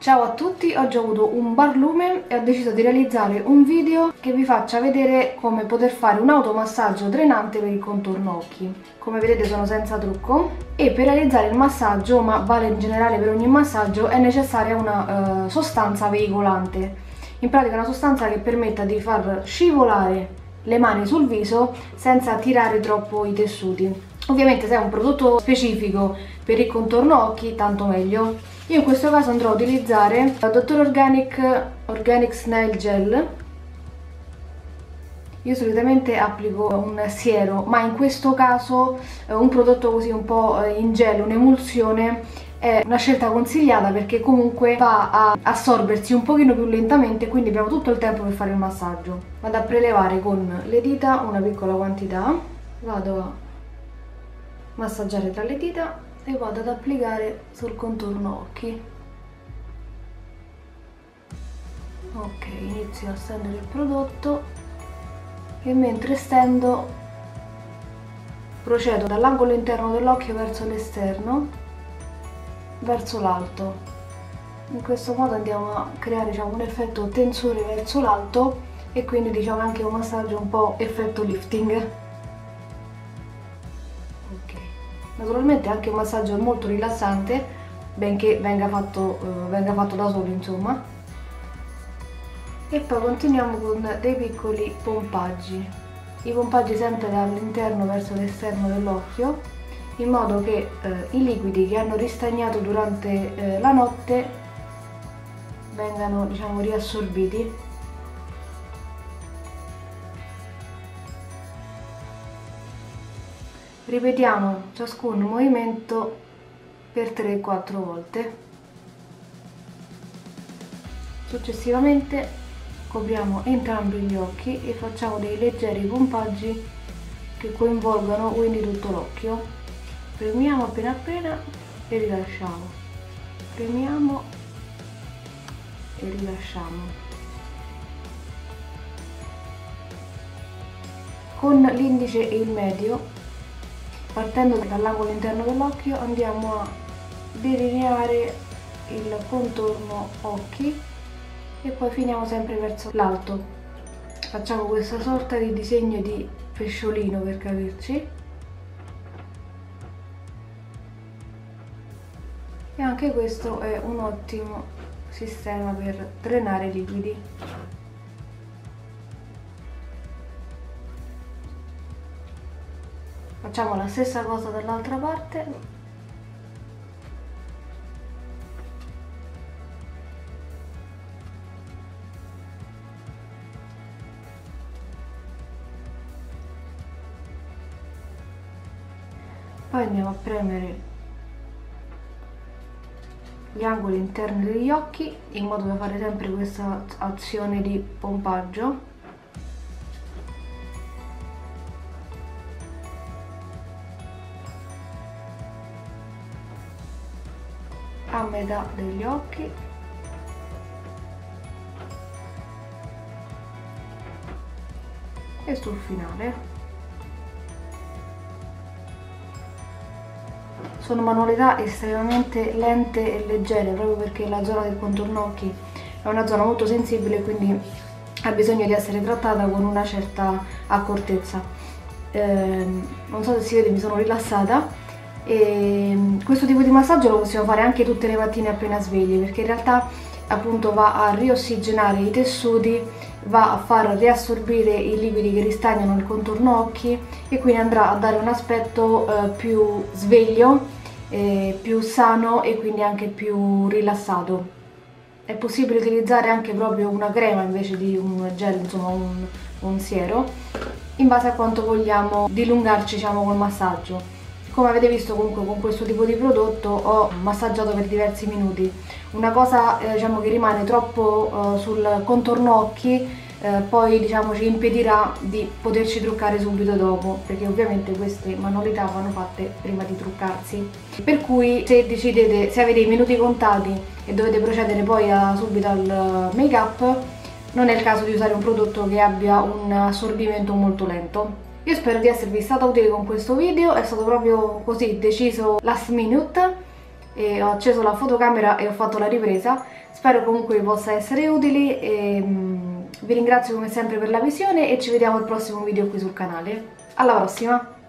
Ciao a tutti, oggi ho avuto un barlume e ho deciso di realizzare un video che vi faccia vedere come poter fare un automassaggio drenante per il contorno occhi. Come vedete sono senza trucco e per realizzare il massaggio, ma vale in generale per ogni massaggio, è necessaria una uh, sostanza veicolante. In pratica una sostanza che permetta di far scivolare le mani sul viso senza tirare troppo i tessuti. Ovviamente se è un prodotto specifico per il contorno occhi, tanto meglio. Io in questo caso andrò a utilizzare la Dr. Organic Organic Snail Gel io solitamente applico un siero, ma in questo caso eh, un prodotto così un po' eh, in gel, un'emulsione, è una scelta consigliata perché comunque va a assorbersi un pochino più lentamente, quindi abbiamo tutto il tempo per fare il massaggio. Vado a prelevare con le dita una piccola quantità, vado a massaggiare tra le dita e vado ad applicare sul contorno occhi. Ok inizio a stendere il prodotto e mentre stendo procedo dall'angolo interno dell'occhio verso l'esterno verso l'alto. In questo modo andiamo a creare diciamo, un effetto tensore verso l'alto e quindi diciamo anche un massaggio un po' effetto lifting Naturalmente anche un massaggio molto rilassante, benché venga fatto, eh, venga fatto da solo insomma. E poi continuiamo con dei piccoli pompaggi. I pompaggi sempre dall'interno verso l'esterno dell'occhio, in modo che eh, i liquidi che hanno ristagnato durante eh, la notte vengano diciamo riassorbiti ripetiamo ciascun movimento per 3-4 volte. Successivamente copriamo entrambi gli occhi e facciamo dei leggeri pompaggi che coinvolgano quindi tutto l'occhio. Premiamo appena appena e rilasciamo. Premiamo e rilasciamo. Con l'indice e il medio partendo dall'angolo interno dell'occhio andiamo a delineare il contorno occhi e poi finiamo sempre verso l'alto. Facciamo questa sorta di disegno di pesciolino per capirci. E anche questo è un ottimo sistema per drenare i liquidi facciamo la stessa cosa dall'altra parte. Poi andiamo a premere gli angoli interni degli occhi in modo da fare sempre questa azione di pompaggio a metà degli occhi. E sul finale. Sono manualità estremamente lente e leggere proprio perché la zona del contorno occhi è una zona molto sensibile quindi ha bisogno di essere trattata con una certa accortezza. Eh, non so se si vede mi sono rilassata e questo tipo di massaggio lo possiamo fare anche tutte le mattine appena svegli perché in realtà appunto va a riossigenare i tessuti, va a far riassorbire i liquidi che ristagnano il contorno occhi e quindi andrà a dare un aspetto eh, più sveglio, eh, più sano e quindi anche più rilassato. È possibile utilizzare anche proprio una crema invece di un gel, insomma un, un siero, in base a quanto vogliamo dilungarci diciamo col massaggio. Come avete visto comunque con questo tipo di prodotto ho massaggiato per diversi minuti. Una cosa eh, diciamo, che rimane troppo eh, sul contorno occhi eh, poi diciamo, ci impedirà di poterci truccare subito dopo perché ovviamente queste manualità vanno fatte prima di truccarsi. Per cui se decidete, se avete i minuti contati e dovete procedere poi a, subito al make up non è il caso di usare un prodotto che abbia un assorbimento molto lento. Io spero di esservi stata utile con questo video, è stato proprio così deciso last minute e ho acceso la fotocamera e ho fatto la ripresa. Spero comunque vi possa essere utile e um, vi ringrazio come sempre per la visione e ci vediamo al prossimo video qui sul canale. Alla prossima!